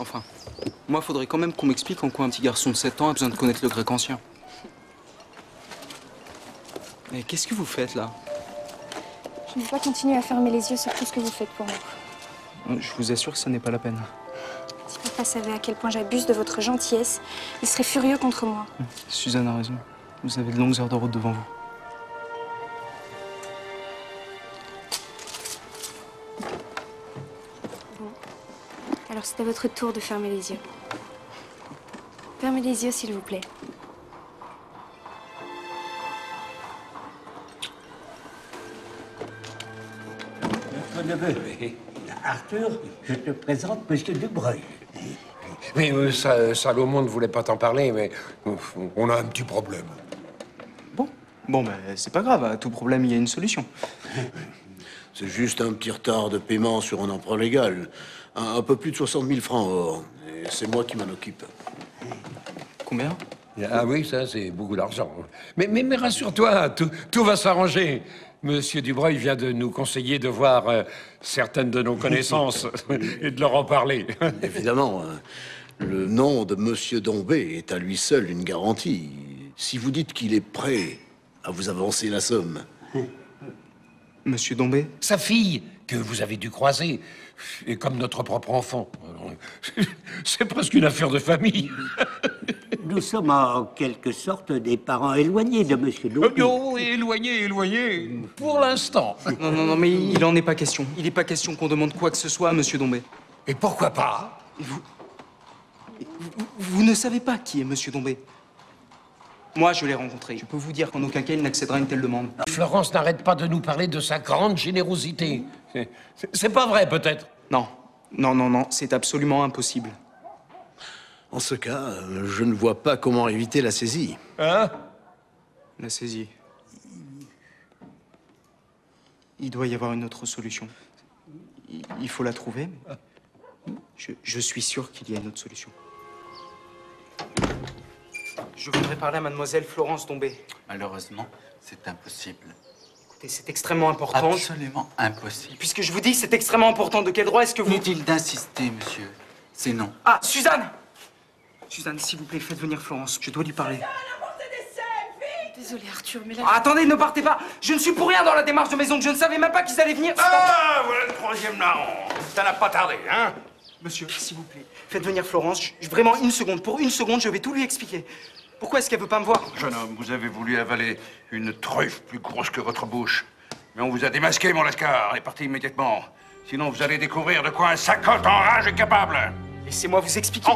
Enfin, moi, faudrait quand même qu'on m'explique en quoi un petit garçon de 7 ans a besoin de connaître le grec ancien. Mais qu'est-ce que vous faites là? Je ne vais pas continuer à fermer les yeux sur tout ce que vous faites pour nous. Je vous assure que ça n'est pas la peine. Si papa savait à quel point j'abuse de votre gentillesse, il serait furieux contre moi. Suzanne a raison. Vous avez de longues heures de route devant vous. Alors c'est à votre tour de fermer les yeux. Fermez les yeux, s'il vous plaît. Notre neveu, Arthur, je te présente Monsieur Dubreuil. Oui, euh, Sa- Salomon ne voulait pas t'en parler, mais on a un petit problème. Bon, bon, ben c'est pas grave. À tout problème, il y a une solution. C'est juste un petit retard de paiement sur un emprunt légal. Un, un peu plus de 60 000 francs or. Et c'est moi qui m'en occupe. Combien? Ah oui, ça, c'est beaucoup d'argent. Mais, mais, mais rassure-toi, tout, tout va s'arranger. Monsieur Dubreuil vient de nous conseiller de voir euh, certaines de nos connaissances et de leur en parler. Évidemment, hein, le nom de Monsieur Dombé est à lui seul une garantie. Si vous dites qu'il est prêt à vous avancer la somme, Monsieur Dombé Sa fille, que vous avez dû croiser, est comme notre propre enfant. C'est presque une affaire de famille. Nous sommes en quelque sorte des parents éloignés de Monsieur Dubreuil. Oh, éloigné, éloigné, pour l'instant. Non, non, non, mais il en est pas question. Il n'est pas question qu'on demande quoi que ce soit à Monsieur Dombé. Et pourquoi pas? Vous, vous ne savez pas qui est Monsieur Dombé Moi, je l'ai rencontré. Je peux vous dire qu'en aucun cas, il n'accédera à une telle demande. Florence n'arrête pas de nous parler de sa grande générosité. C'est- pas vrai, peut-être Non, non, non, non, c'est absolument impossible. en ce cas, je ne vois pas comment éviter la saisie. Hein? La saisie. Il doit y avoir une autre solution. Il- Il faut la trouver, mais je, je suis sûr qu'il y a une autre solution. Je voudrais parler à mademoiselle Florence Dombé. Malheureusement, c'est impossible. Écoutez, c'est extrêmement important. Absolument impossible. Puisque je vous dis, c'est extrêmement important. De quel droit est-ce que vous... Inutile d'insister, monsieur. C'est non. Ah, Suzanne Suzanne, s'il vous plaît, faites venir Florence. Je dois lui parler. Désolée, Arthur, mais là... Ah, attendez, ne partez pas Je ne suis pour rien dans la démarche de maison. Je ne savais même pas qu'ils allaient venir. Ah, voilà le troisième larron. Ça n'a pas tardé, hein Monsieur, s'il vous plaît, faites venir Florence. Je- vraiment une seconde. Pour une seconde, je vais tout lui expliquer. Pourquoi est-ce qu'elle veut pas me voir? Jeune homme, vous avez voulu avaler une truffe plus grosse que votre bouche. Mais on vous a démasqué, mon lascar. Elle est partie immédiatement. Sinon, vous allez découvrir de quoi un sacote en rage est capable. Laissez-moi vous expliquer.